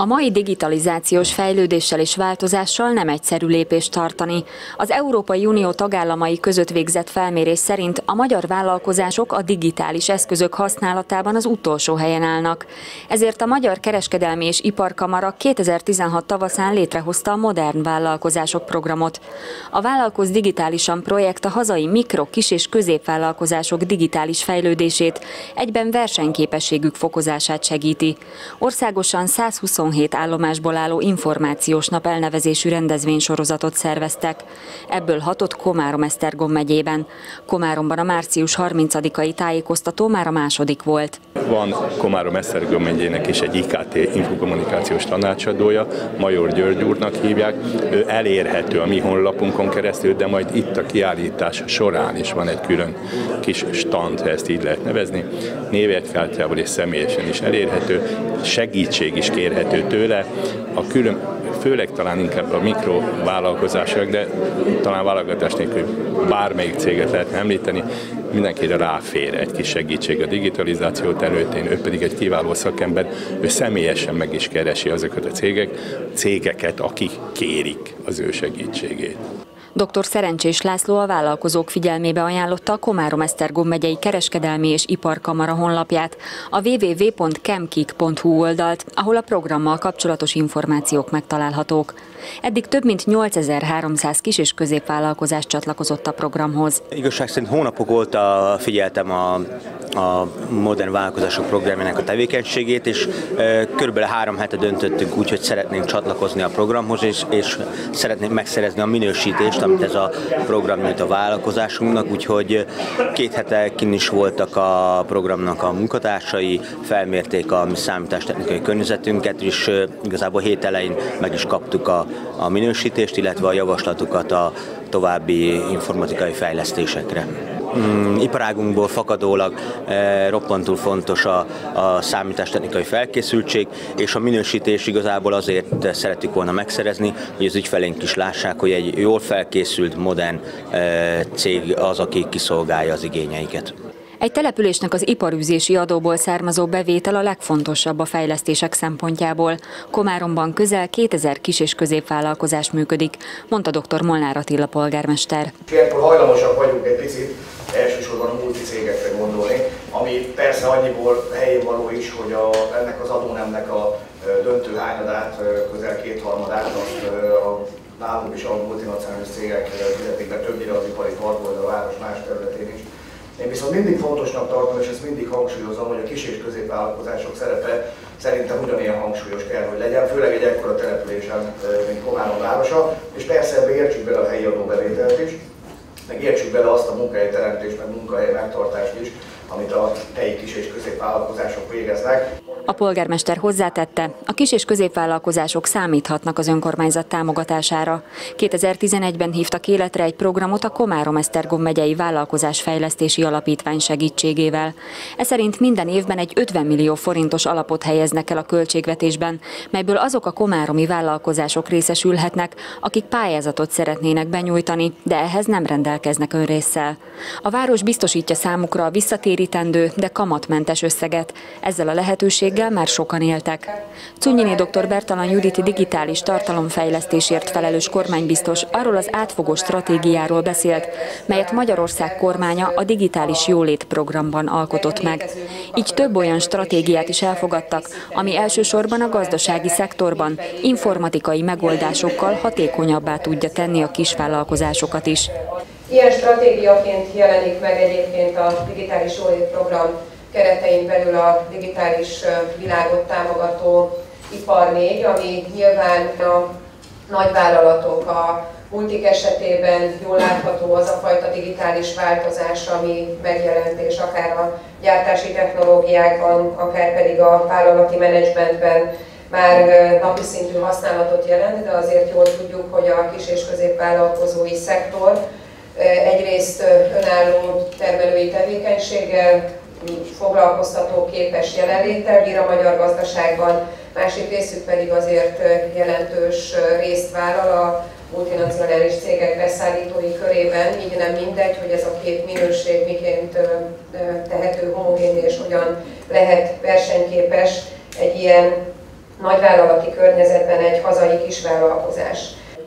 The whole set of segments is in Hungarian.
A mai digitalizációs fejlődéssel és változással nem egyszerű lépést tartani. Az Európai Unió tagállamai között végzett felmérés szerint a magyar vállalkozások a digitális eszközök használatában az utolsó helyen állnak. Ezért a Magyar Kereskedelmi és Iparkamara 2016 tavaszán létrehozta a Modern Vállalkozások programot. A Vállalkoz Digitálisan projekt a hazai mikro, kis és középvállalkozások digitális fejlődését, egyben versenyképességük fokozását segíti. Országosan 120 27 állomásból álló információs nap elnevezésű rendezvénysorozatot szerveztek. Ebből hatott Komárom-Esztergom megyében. Komáromban a március 30-ai tájékoztató már a második volt. Van Komárom-Esztergom megyének is egy IKT infokommunikációs tanácsadója, Major György úrnak hívják. Ő elérhető a mi honlapunkon keresztül, de majd itt a kiállítás során is van egy külön kis stand, ha ezt így lehet nevezni. Névjegykártyával és személyesen is elérhető, segítség is kérhető tőle, a külön, főleg talán inkább a mikrovállalkozások, de talán válogatás nélkül bármelyik céget lehetne említeni, mindenkire ráfér egy kis segítség a digitalizáció területén, ő pedig egy kiváló szakember, ő személyesen meg is keresi azokat a cégek, cégeket, akik kérik az ő segítségét. Dr. Szerencsés László a vállalkozók figyelmébe ajánlotta a Komárom-Esztergom megyei kereskedelmi és iparkamara honlapját, a www.kemkik.hu oldalt, ahol a programmal kapcsolatos információk megtalálhatók. Eddig több mint 8300 kis és középvállalkozás csatlakozott a programhoz. Igazság szerint hónapok óta figyeltem a, a modern vállalkozások programjának a tevékenységét, és e, körülbelül három hete döntöttünk úgy, hogy szeretnénk csatlakozni a programhoz, és, és szeretnénk megszerezni a minősítést, amit ez a program nyújt a vállalkozásunknak, úgyhogy két hete kin is voltak a programnak a munkatársai, felmérték a mi számítástechnikai környezetünket, és igazából hét elején meg is kaptuk a a minősítést, illetve a javaslatukat a további informatikai fejlesztésekre. Mm, iparágunkból fakadólag e, roppantul fontos a, a számítástechnikai felkészültség, és a minősítés igazából azért szeretük volna megszerezni, hogy az ügyfeleink is lássák, hogy egy jól felkészült, modern e, cég az, aki kiszolgálja az igényeiket. Egy településnek az iparűzési adóból származó bevétel a legfontosabb a fejlesztések szempontjából. Komáromban közel 2000 kis- és középvállalkozás működik, mondta dr. Molnár Attila polgármester. Ilyenkor hajlamosak vagyunk egy picit elsősorban a multicégekre gondolni, ami persze annyiból helyén való is, hogy a, ennek az adónemnek a döntő hányadát, közel kétharmadát azt a nálunk is a multinacionális cégek fizetik be többnyire az ipari parkból, a város más területén én viszont mindig fontosnak tartom, és ezt mindig hangsúlyozom, hogy a kis és középvállalkozások szerepe szerintem ugyanilyen hangsúlyos kell, hogy legyen, főleg egy ekkora településen, mint Komárom városa, és persze ebbe értsük bele a helyi adóbevételt is, meg értsük bele azt a munkahelyteremtést, meg munkahely megtartást is, amit a helyi kis és középvállalkozások végeznek. A polgármester hozzátette, a kis és középvállalkozások számíthatnak az önkormányzat támogatására. 2011-ben hívtak életre egy programot a Komárom-Esztergom megyei vállalkozásfejlesztési alapítvány segítségével. Ez szerint minden évben egy 50 millió forintos alapot helyeznek el a költségvetésben, melyből azok a komáromi vállalkozások részesülhetnek, akik pályázatot szeretnének benyújtani, de ehhez nem rendelkeznek önrészsel. A város biztosítja számukra a visszatérítendő, de kamatmentes összeget. Ezzel a lehetőséggel már sokan éltek. Cunyini dr. Bertalan Juditi digitális tartalomfejlesztésért felelős kormánybiztos arról az átfogó stratégiáról beszélt, melyet Magyarország kormánya a digitális jólét programban alkotott meg. Így több olyan stratégiát is elfogadtak, ami elsősorban a gazdasági szektorban informatikai megoldásokkal hatékonyabbá tudja tenni a kisvállalkozásokat is. Ilyen stratégiaként jelenik meg egyébként a digitális jólét program keretein belül a digitális világot támogató ipar 4, ami nyilván a nagyvállalatok, a multik esetében jól látható az a fajta digitális változás, ami megjelent, és akár a gyártási technológiákban, akár pedig a vállalati menedzsmentben már napi szintű használatot jelent, de azért jól tudjuk, hogy a kis és középvállalkozói szektor egyrészt önálló termelői tevékenységgel, foglalkoztató képes jelenléttel bír a magyar gazdaságban, másik részük pedig azért jelentős részt vállal a multinacionális cégek beszállítói körében, így nem mindegy, hogy ez a két minőség miként tehető homogén és hogyan lehet versenyképes egy ilyen nagyvállalati környezetben egy hazai kisvállalkozás.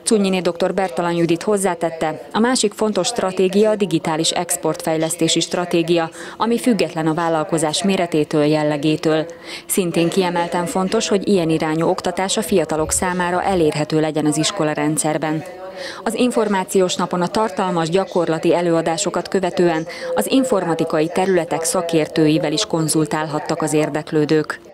Cunyini dr. Bertalan Judit hozzátette, a másik fontos stratégia a digitális exportfejlesztési stratégia, ami független a vállalkozás méretétől, jellegétől. Szintén kiemelten fontos, hogy ilyen irányú oktatás a fiatalok számára elérhető legyen az iskola rendszerben. Az információs napon a tartalmas gyakorlati előadásokat követően az informatikai területek szakértőivel is konzultálhattak az érdeklődők.